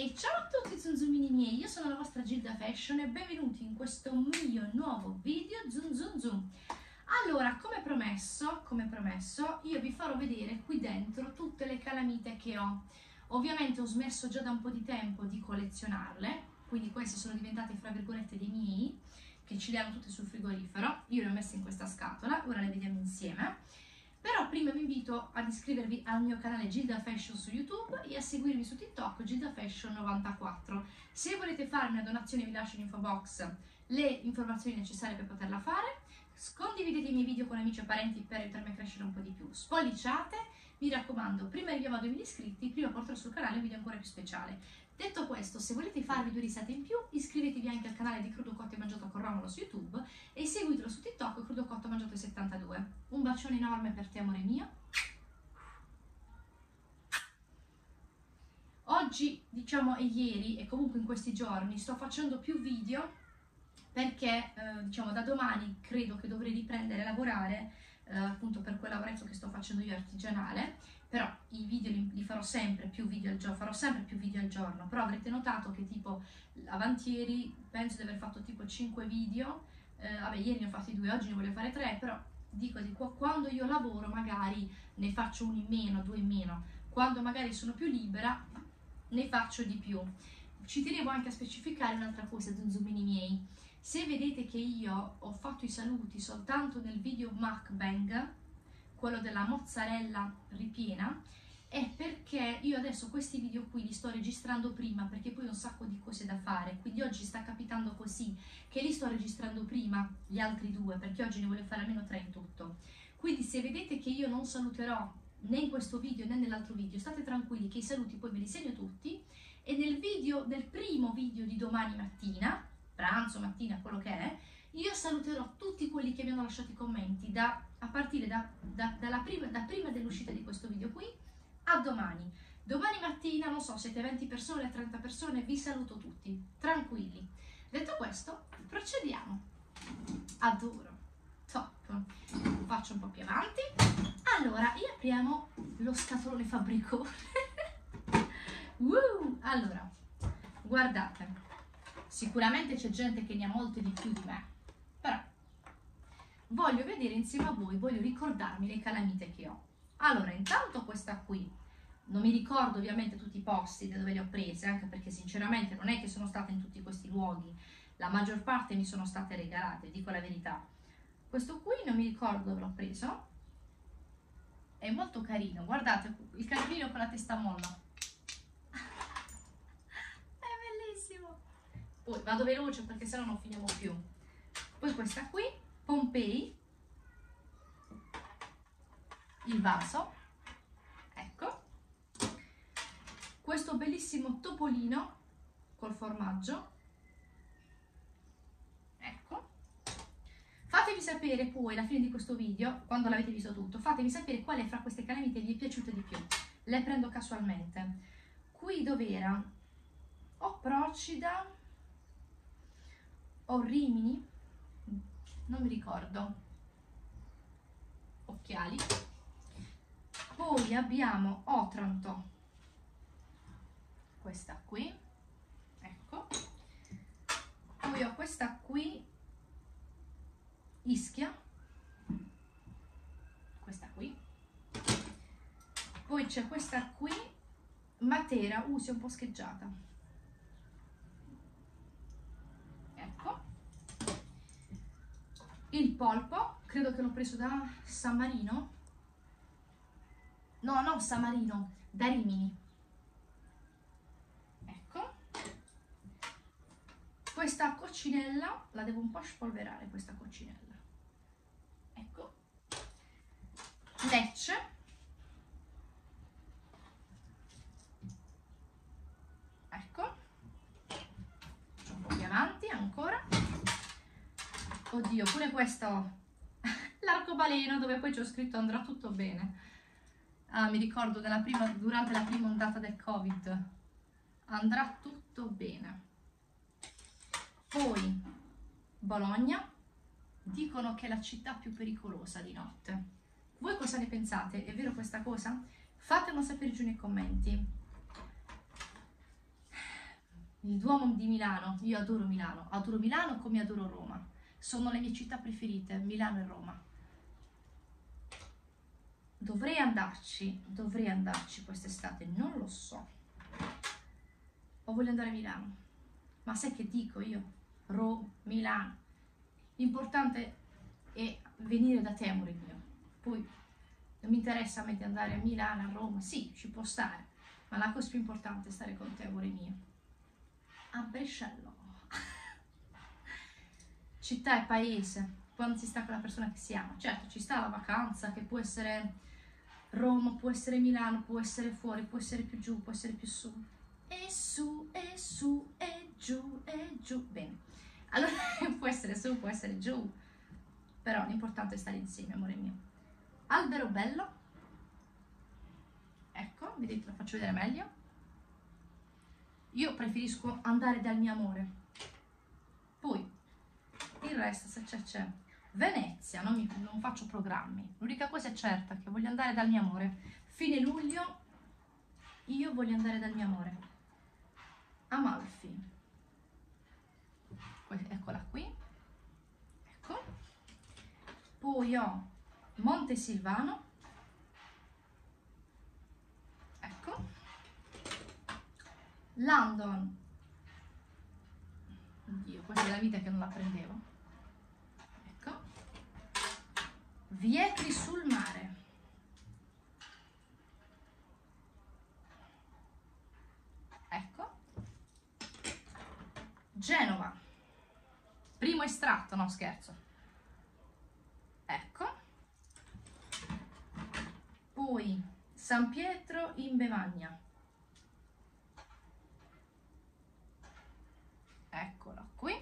E ciao a tutti zunzumini miei, io sono la vostra Gilda Fashion e benvenuti in questo mio nuovo video zoom zoom zoom. Allora, come promesso, come promesso, io vi farò vedere qui dentro tutte le calamite che ho. Ovviamente ho smesso già da un po' di tempo di collezionarle, quindi queste sono diventate fra virgolette dei miei, che ce le hanno tutte sul frigorifero. Io le ho messe in questa scatola, ora le vediamo insieme. Però prima vi invito ad iscrivervi al mio canale Gilda Fashion su YouTube e a seguirmi su TikTok Gilda Fashion 94. Se volete farmi una donazione vi lascio in info box le informazioni necessarie per poterla fare. Condividete i miei video con amici e parenti per aiutarmi a crescere un po' di più. Spolliciate, mi raccomando, prima arriviamo a 2000 iscritti, prima porterò sul canale un video ancora più speciale. Detto questo, se volete farvi due risate in più, iscrivetevi anche al canale di Crudo Cotto e Mangiato con Romolo su YouTube e seguitelo su TikTok Crudo Cotto Mangiato 72. Un bacione enorme per te, amore mio. Oggi, diciamo, e ieri, e comunque in questi giorni, sto facendo più video perché, eh, diciamo, da domani credo che dovrei riprendere a lavorare eh, appunto per quel lavoretto che sto facendo io artigianale però i video li, li, farò sempre più video al giorno, farò sempre più video al giorno, però avrete notato che tipo avantieri penso di aver fatto tipo 5 video, eh, vabbè ieri ne ho fatti due, oggi ne voglio fare 3, però dico di qua, quando io lavoro magari ne faccio uno in meno, due in meno, quando magari sono più libera ne faccio di più. Ci tenevo anche a specificare un'altra cosa, zunzumini miei, se vedete che io ho fatto i saluti soltanto nel video mukbang, quello della mozzarella ripiena, è perché io adesso questi video qui li sto registrando prima perché poi ho un sacco di cose da fare, quindi oggi sta capitando così che li sto registrando prima gli altri due perché oggi ne voglio fare almeno tre in tutto. Quindi se vedete che io non saluterò né in questo video né nell'altro video, state tranquilli che i saluti poi ve li segno tutti e nel video, nel primo video di domani mattina, pranzo, mattina, quello che è, io saluterò tutti quelli che mi hanno lasciato i commenti da, a partire da, da, prima, da prima dell'uscita di questo video qui a domani. Domani mattina, non so, siete 20 persone, 30 persone, vi saluto tutti, tranquilli. Detto questo, procediamo. Adoro. Top. Faccio un po' più avanti. Allora, apriamo lo scatolone fabbricone. uh, allora, guardate, sicuramente c'è gente che ne ha molte di più di me però voglio vedere insieme a voi, voglio ricordarmi le calamite che ho. Allora, intanto questa qui, non mi ricordo ovviamente tutti i posti da dove le ho prese, anche perché sinceramente non è che sono stata in tutti questi luoghi, la maggior parte mi sono state regalate, dico la verità. Questo qui non mi ricordo dove l'ho preso, è molto carino, guardate il cagnolino con la testa molla. è bellissimo! Poi vado veloce perché sennò non finiamo più. Poi questa qui Pompei. Il vaso. Ecco. Questo bellissimo topolino col formaggio. Ecco. Fatemi sapere poi alla fine di questo video quando l'avete visto tutto fatemi sapere quale fra queste calamite vi è piaciuta di più. Le prendo casualmente. Qui dov'era? Ho Ho Rimini? Non mi ricordo. Occhiali. Poi abbiamo Otranto. Questa qui. Ecco. Poi ho questa qui. Ischia. Questa qui. Poi c'è questa qui. Matera, uh, si è un po' scheggiata il polpo, credo che l'ho preso da San Marino, no, non San Marino, da Rimini. Ecco. Questa coccinella, la devo un po' spolverare questa coccinella. Ecco. Lecce. Ecco. Faccio un po' più avanti ancora. Oddio, pure questo, l'arcobaleno dove poi ci scritto andrà tutto bene. Ah, mi ricordo prima, durante la prima ondata del Covid. Andrà tutto bene. Poi, Bologna. Dicono che è la città più pericolosa di notte. Voi cosa ne pensate? È vero questa cosa? Fatemelo sapere giù nei commenti. il Duomo di Milano, io adoro Milano, adoro Milano come adoro Roma, sono le mie città preferite, Milano e Roma. Dovrei andarci, dovrei andarci quest'estate, non lo so. O voglio andare a Milano. Ma sai che dico io? Roma, Milano. L'importante è venire da te, amore mio. Poi non mi interessa a me di andare a Milano, a Roma, sì, ci può stare, ma la cosa più importante è stare con te, amore mio. A Brescello. Città e paese, quando si sta con la persona che si ama. Certo, ci sta la vacanza, che può essere Roma, può essere Milano, può essere fuori, può essere più giù, può essere più su. E su, e su, e giù, e giù. Bene. Allora può essere su, può essere giù. Però l'importante è stare insieme, amore mio. Albero bello. Ecco, vedete, lo faccio vedere meglio. Io preferisco andare dal mio amore. Poi, il resto, se c'è, c'è. Venezia, non, mi, non faccio programmi. L'unica cosa è certa che voglio andare dal mio amore. Fine luglio io voglio andare dal mio amore. Amalfi. Eccola qui. Ecco. Poi ho Monte Silvano. Ecco. London. Oddio, questa è la vita che non la prendevo. Vietri sul mare. Ecco. Genova. Primo estratto, no scherzo. Ecco. Poi San Pietro in Bevagna. Eccola qui.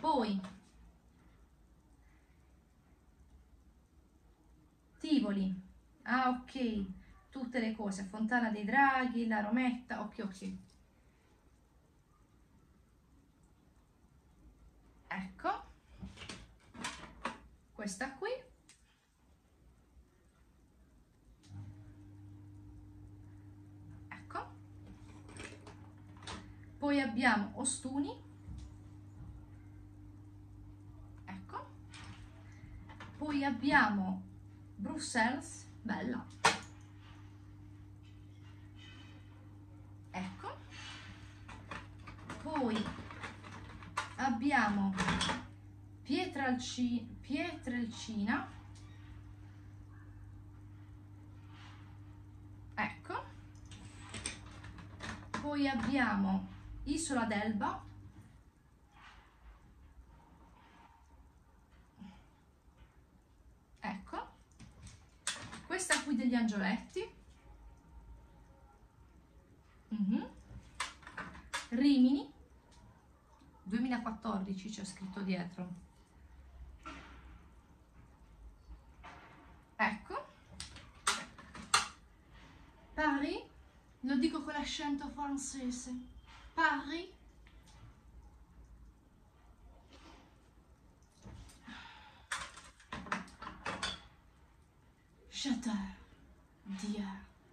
Poi Tivoli. Ah, ok. Tutte le cose. Fontana dei Draghi, la Rometta. Ok, ok. Ecco. Questa qui. Ecco. Poi abbiamo Ostuni. Ecco. Poi abbiamo Bruxelles, bella. Ecco. Poi abbiamo Pietralci, Pietrelcina. Ecco. Poi abbiamo Isola d'Elba. Questa qui degli angioletti. Mm -hmm. Rimini 2014 c'è scritto dietro. Ecco. Paris lo dico con l'accento francese. Paris J'adore Dieu,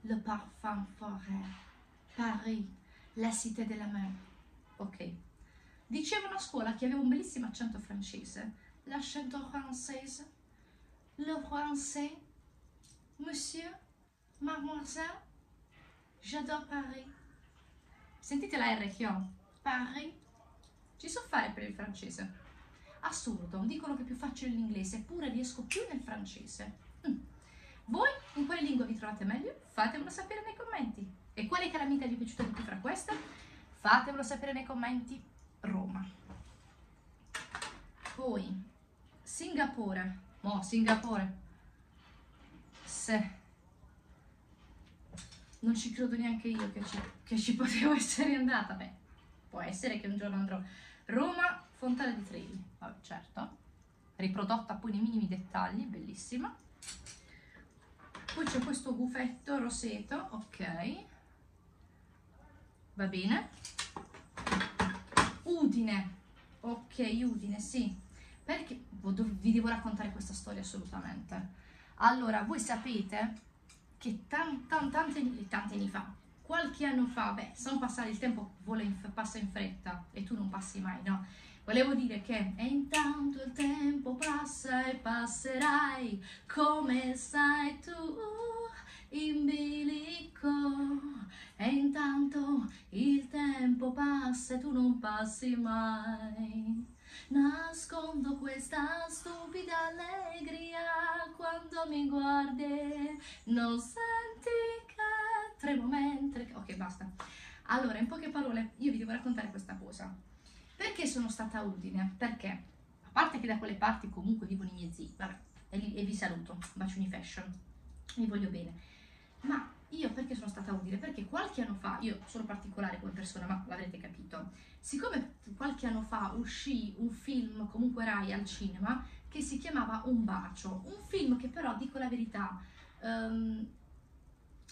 le parfum forêt, Paris, la cité de la mer. Ok. Dicevano a scuola che avevo un bellissimo accento francese. L'accento francese, le français, monsieur, mademoiselle, j'adore Paris. Sentite la R che ho? Paris. Ci so fare per il francese. Assurdo, dicono che è più facile l'inglese, eppure riesco più nel francese. Voi in quale lingua vi trovate meglio? Fatemelo sapere nei commenti. E quale calamita vi è piaciuta di più fra queste? Fatemelo sapere nei commenti. Roma. Poi, Singapore. Oh, Singapore. Se. Non ci credo neanche io che ci, che ci potevo essere andata. Beh, può essere che un giorno andrò. Roma, Fontana di Trevi. Vabbè, certo. Riprodotta poi nei minimi dettagli, bellissima poi c'è questo buffetto roseto ok. Va bene. Udine. Ok Udine sì. Perché vi devo raccontare questa storia assolutamente. Allora voi sapete che tan, tan, tanti, tanti anni fa qualche anno fa, beh, sono passati, il tempo in, passa in fretta e tu non passi mai, no? Volevo dire che e intanto il tempo passa e passerai come sai tu in bilico. E intanto il tempo passa e tu non passi mai. Nascondo questa stupida allegria quando mi guardi non senti che tremo mentre ok basta. Allora in poche parole io vi devo raccontare questa cosa perché sono stata a Udine? Perché? A parte che da quelle parti comunque vivono i miei zii, vabbè, e, vi saluto, bacioni fashion, vi voglio bene. Ma io perché sono stata a Udine? Perché qualche anno fa, io sono particolare come persona, ma l'avrete capito, siccome qualche anno fa uscì un film, comunque Rai, al cinema, che si chiamava Un bacio, un film che però, dico la verità, um,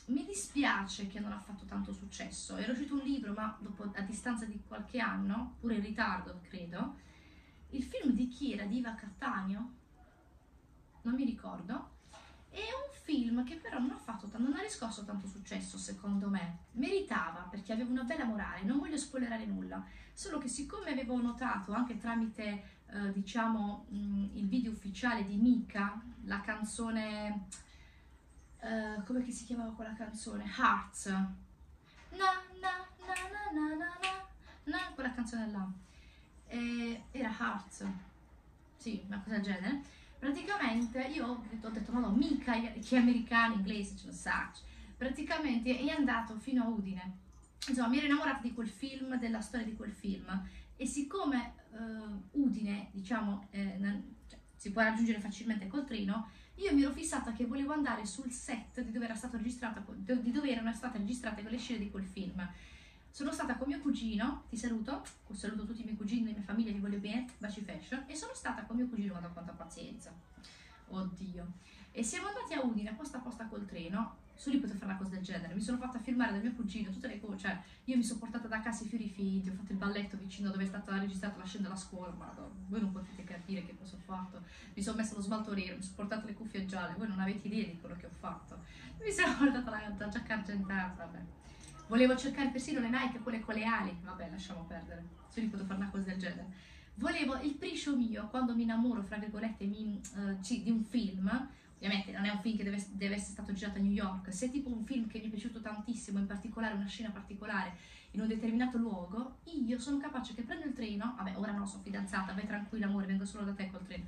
mi dispiace che non ha fatto tanto successo. Era uscito un libro, ma dopo, a distanza di qualche anno, pure in ritardo, credo. Il film di chi era? Di Iva Cattaneo? Non mi ricordo. È un film che però non ha, fatto, non ha riscosso tanto successo, secondo me. Meritava, perché aveva una bella morale. Non voglio spoilerare nulla. Solo che siccome avevo notato, anche tramite, eh, diciamo, mh, il video ufficiale di Mika, la canzone uh, come si chiamava quella canzone? Hearts. Na na na na na na quella canzone là. E era Hearts. Sì, una cosa del genere. Praticamente io ho detto, ho detto no, no, mica che americano, inglese, ce lo sa. Praticamente è andato fino a Udine. Insomma, mi ero innamorata di quel film, della storia di quel film. E siccome uh, Udine, diciamo, eh, cioè, si può raggiungere facilmente col treno, io mi ero fissata che volevo andare sul set di dove, era stato di dove erano state registrate quelle scene di quel film. Sono stata con mio cugino, ti saluto, saluto tutti i miei cugini, la mia famiglia, vi voglio bene, baci fashion, e sono stata con mio cugino, guarda quanta pazienza, oddio. E siamo andati a Udine, apposta apposta col treno, su lì potevo fare una cosa del genere. Mi sono fatta filmare dal mio cugino, tutte le cose, cioè io mi sono portata da casa i fiori finti, ho fatto il balletto vicino dove è stata registrata la scena della scuola, ma voi non potete capire che cosa ho fatto. Mi sono messa lo smalto nero, mi sono portata le cuffie gialle, voi non avete idea di quello che ho fatto. Mi sono portata la, la giacca argentata, vabbè. Volevo cercare persino le Nike, quelle con le ali, vabbè lasciamo perdere, su lì potevo fare una cosa del genere. Volevo il priscio mio, quando mi innamoro, fra virgolette, mi, uh, di un film, ovviamente non è un film che deve, deve, essere stato girato a New York, se è tipo un film che mi è piaciuto tantissimo, in particolare una scena particolare in un determinato luogo, io sono capace che prendo il treno, vabbè ora no, sono fidanzata, vai tranquilla amore, vengo solo da te col treno.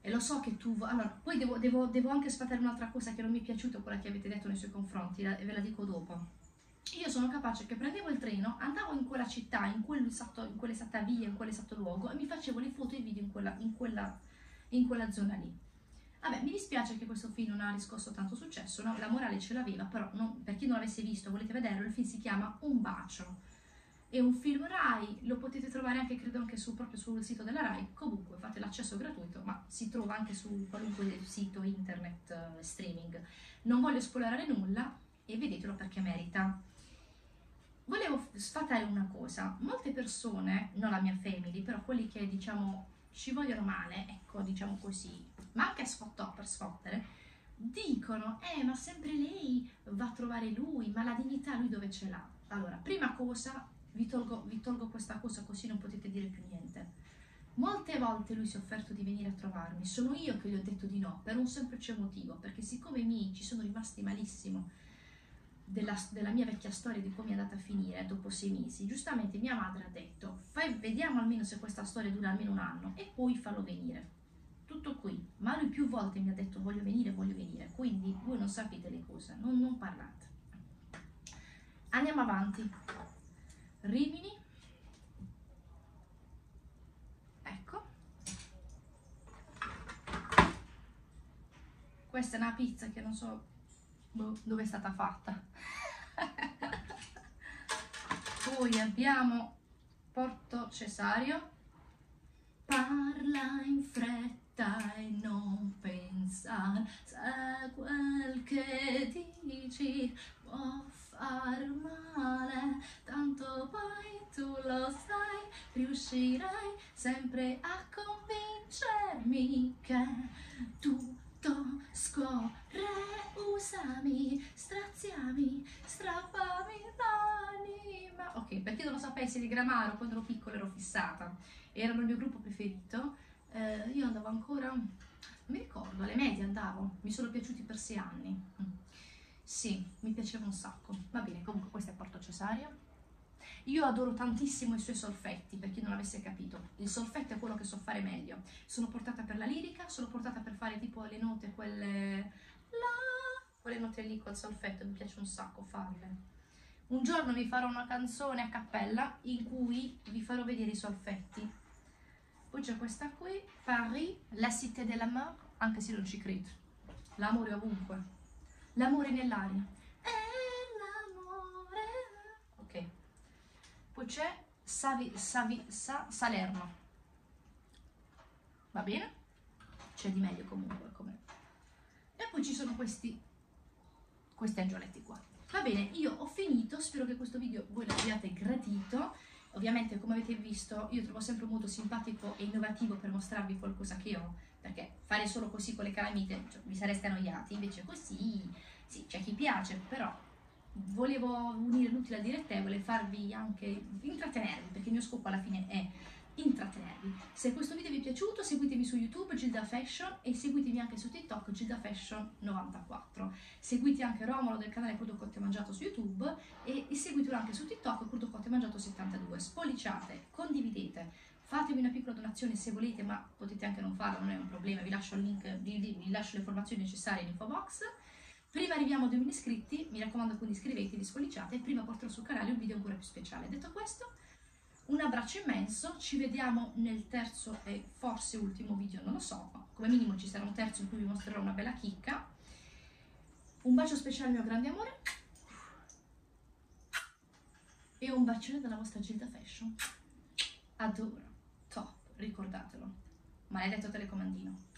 E lo so che tu... Allora, poi devo, devo, devo anche sfatare un'altra cosa che non mi è piaciuta, quella che avete detto nei suoi confronti, e ve la dico dopo. Io sono capace che prendevo il treno, andavo in quella città, in, quell'esatta via, in quell'esatto luogo e mi facevo le foto e i video in quella, in quella, in quella zona lì. Vabbè, mi dispiace che questo film non ha riscosso tanto successo, no? la morale ce l'aveva, però non, per chi non l'avesse visto, volete vederlo, il film si chiama Un bacio. È un film Rai, lo potete trovare anche, credo, anche su, proprio sul sito della Rai. Comunque fate l'accesso gratuito, ma si trova anche su qualunque sito internet uh, streaming. Non voglio spoilerare nulla e vedetelo perché merita. Volevo sfatare una cosa, molte persone, non la mia family, però quelli che diciamo ci vogliono male, ecco, diciamo così, ma anche a sfottò per sfottere, dicono, eh, ma sempre lei va a trovare lui, ma la dignità lui dove ce l'ha? Allora, prima cosa, vi tolgo, vi tolgo questa cosa così non potete dire più niente. Molte volte lui si è offerto di venire a trovarmi, sono io che gli ho detto di no, per un semplice motivo, perché siccome i miei ci sono rimasti malissimo della, della, mia vecchia storia di come è andata a finire dopo sei mesi, giustamente mia madre ha detto, fai, vediamo almeno se questa storia dura almeno un anno e poi fallo venire tutto qui, ma lui più volte mi ha detto voglio venire, voglio venire, quindi voi non sapete le cose, non, non parlate. Andiamo avanti. Rimini. Ecco. Questa è una pizza che non so boh, dove è stata fatta. Poi abbiamo Porto Cesario. Parla in fretta dai non pensare se quel che dici? Può far male tanto poi tu lo sai riuscirai sempre a convincermi che tutto scorre usami straziami strappami ok? Per chi non lo sapesse di Gramaro, quando ero piccola ero fissata, erano il mio gruppo preferito, eh, io andavo ancora, non mi ricordo, alle medie andavo, mi sono piaciuti per sei anni. Mm. Sì, mi piaceva un sacco. Va bene, comunque questo è Porto Cesario. Io adoro tantissimo i suoi solfetti, per chi non avesse capito. Il solfetto è quello che so fare meglio. Sono portata per la lirica, sono portata per fare tipo le note, quelle... La... Quelle note lì col solfetto, mi piace un sacco farle. Un giorno vi farò una canzone a cappella in cui vi farò vedere i solfetti. Poi c'è questa qui, Paris, la cité de l'amour, anche se non ci credo. L'amore ovunque. L'amore nell'aria. È l'amore. Ok. Poi c'è Savi, Savi, Sa, Salerno. Va bene? C'è di meglio comunque. Come. E poi ci sono questi, questi angioletti qua. Va bene, io ho finito, spero che questo video voi l'abbiate gradito. Ovviamente, come avete visto, io trovo sempre molto simpatico e innovativo per mostrarvi qualcosa che ho, perché fare solo così con le calamite cioè, vi sareste annoiati, invece così, sì, c'è chi piace, però volevo unire l'utile al direttevole e farvi anche intrattenervi, perché il mio scopo alla fine è intrattenervi. Se questo video vi è piaciuto seguitemi su YouTube Gilda Fashion e seguitemi anche su TikTok Gilda Fashion 94. Seguite anche Romolo del canale Crudo Cotte Mangiato su YouTube e, e seguitelo anche su TikTok Crudo Cotte Mangiato 72. Spolliciate, condividete, fatemi una piccola donazione se volete, ma potete anche non farlo, non è un problema, vi lascio link, vi, vi lascio le informazioni necessarie in info box. Prima arriviamo a 2000 iscritti, mi raccomando quindi iscrivetevi, spolliciate e prima porterò sul canale un video ancora più speciale. Detto questo, un abbraccio immenso, ci vediamo nel terzo e forse ultimo video, non lo so, come minimo ci sarà un terzo in cui vi mostrerò una bella chicca. Un bacio speciale al mio grande amore e un bacione dalla vostra Gilda Fashion. Adoro, top, ricordatelo. Maledetto telecomandino.